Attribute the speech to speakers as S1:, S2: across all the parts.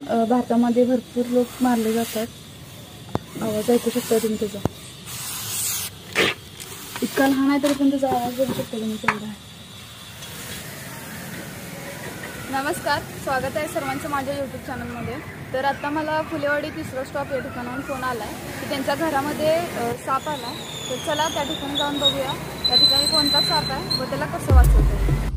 S1: भारतामध्ये भरपूर लोक मारले जातात. आवाज ऐकू शकता तुम्ही त्याचा? इतका लहान आहे तरी पण त्याचा आवाज बघू शकता तुम्ही तेवढा आहे. नमस्कार स्वागत आहे सर्वांचं माझ्या यूट्यूब चॅनलमध्ये तर आत्ता मला फुलेवाडी तिसरा स्टॉप या ठिकाणाहून फोन आला आहे की त्यांच्या घरामध्ये साप आला तर चला त्या ठिकाणी जाऊन बघूया. त्या ठिकाणी कोणता साप आहे व त्याला कसं वाचवतं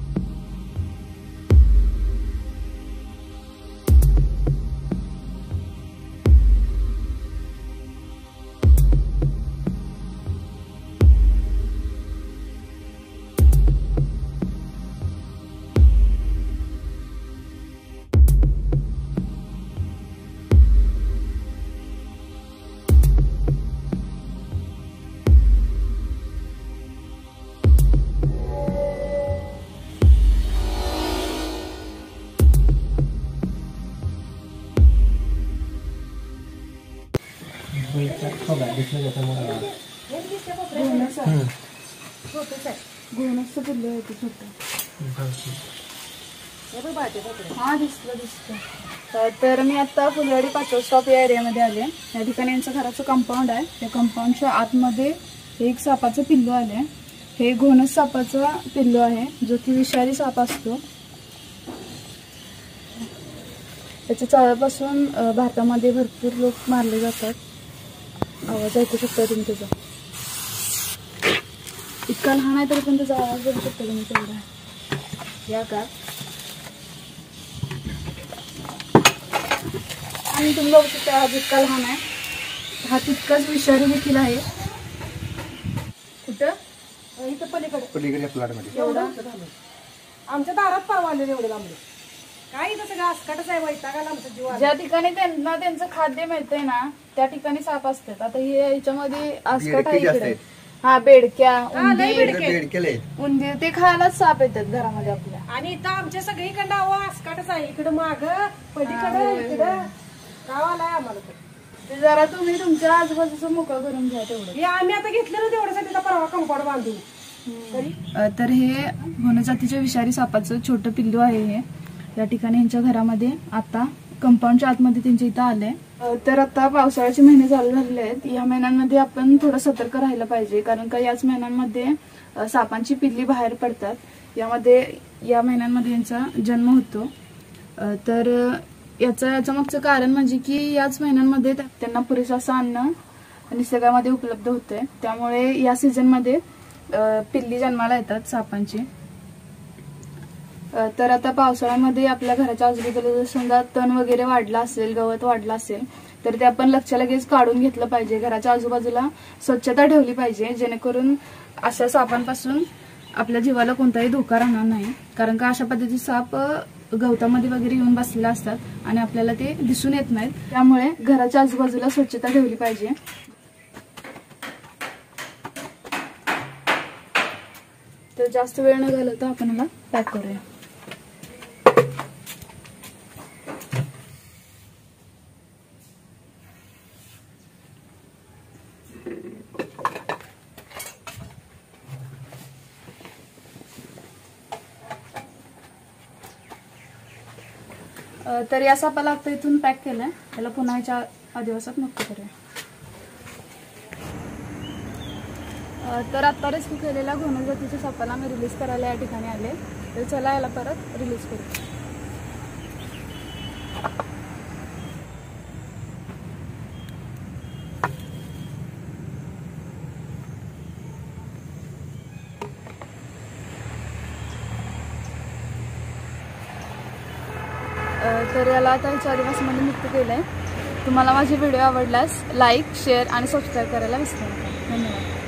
S1: घोणसचं पिल्लू आहे ते छोटं हा दिसलं दिसतं तर- तर मी आता फुलवाडी पाचव स्टॉप या एरियामध्ये आले. या ठिकाणी यांचं घराचं कंपाऊंड आहे. त्या कंपाऊंडच्या आतमध्ये एक सापाचं पिल्लू आलं आहे हे घोणस सापाचा पिल्लू आहे. जो की विषारी साप असतो. त्याच्या चाव्यापासून भारतामध्ये भरपूर लोक मारले जातात. आवाज ऐकू शकता तुम्ही त्याचा इतका लहान आहे तरी पण त्याचा आवाज बघू शकता तुम्ही तेवढा. या का? आणि तुम्ही बघू शकता हा जितका लहान आहे. हा तितकाच विषारी देखील आहे. कुठं?
S2: इथं पलीकडे.
S3: पलीकडे
S1: एवढा?
S2: आमच्या दारात परवा आलेले एवढे लांबले. काय इथं सगळं आसकाटच आहे वैतागाला आमचा जीव आला.
S1: ज्या ठिकाणी त्यांना त्यांचं खाद्य मिळतंय ना त्या ठिकाणी साप असतात. आता हे याच्यामध्ये आसकट आहे
S3: बेडके
S1: इकडे. हा बेडक्या
S2: हा, लय
S1: उंदीर.
S2: बेडके.
S3: बेडकेले
S1: उंदीर ते खायलाच साप येतात घरामध्ये आपल्या.
S2: आणि इथं आमच्या सगळीकडं अहो आसकाटच आहे. इकडं माग पलीकडं
S1: होय,
S2: इकडं गाव आलाय आम्हाला.
S1: ते जरा तुम्ही तुमच्या आजूबाजूचं मोकळं करून घ्या तेवढं.
S2: हे आम्ही आता घेतलं ना तेवढ्यासाठी तर परवा कंपाऊंड बांधू तरी?
S1: अ, तर हे वनजातीच्या विषारी सापाचं छोटं पिल्लू आहे हे. या ठिकाणी यांच्या घरामध्ये आता कंपाऊंडच्या आतमध्ये त्यांच्या इथं आलंय. तर आता पावसाळ्याचे महिने चालू झालेले आहेत. या महिन्यांमध्ये आपण थोडं सतर्क राहायला पाहिजे. कारण का याच महिन्यांमध्ये सापांची पिल्ली बाहेर पडतात. यामध्ये या महिन्यांमध्ये यांचा जन्म होतो. तर याचं याचं मागचं कारण म्हणजे की याच महिन्यांमध्ये त्यांना पुरेसं असं अन्न निसर्गामध्ये उपलब्ध होते त्यामुळे या सीझनमध्ये पिल्ली जन्माला येतात सापांची. तर आता पावसाळ्यामध्ये आपल्या घराच्या आजूबाजूला जर समजा तण वगैरे वाढला असेल गवत वाढलं असेल तर ते आपण लक्ष लगेच काढून घेतलं पाहिजे. घराच्या आजूबाजूला स्वच्छता ठेवली पाहिजे जेणेकरून अशा सापांपासून आपल्या जीवाला कोणताही धोका राहणार नाही. कारण का अशा पद्धतीचे साप गवतामध्ये वगैरे येऊन बसलेले असतात आणि आपल्याला ते दिसून येत नाहीत. त्यामुळे घराच्या आजूबाजूला स्वच्छता ठेवली पाहिजे. तर जास्त वेळ न घालवता आपण याला पॅक करूया. तर या सापाला आता इथून पॅक केलंय. त्याला पुन्हा याच्या आदिवासात मुक्त करूया. तर आता रेस्क्यू केलेल्या घोणस जातीच्या सापाला मी रिलीज करायला या ठिकाणी आले. तर चला याला परत रिलीज करू अ, तर याला आता याच्या आदिवासीमध्ये म्हणजे मुक्त केलं आहे तुम्हाला माझे व्हिडिओ आवडल्यास लाईक शेअर आणि सबस्क्राईब करायला विसरू नका. धन्यवाद.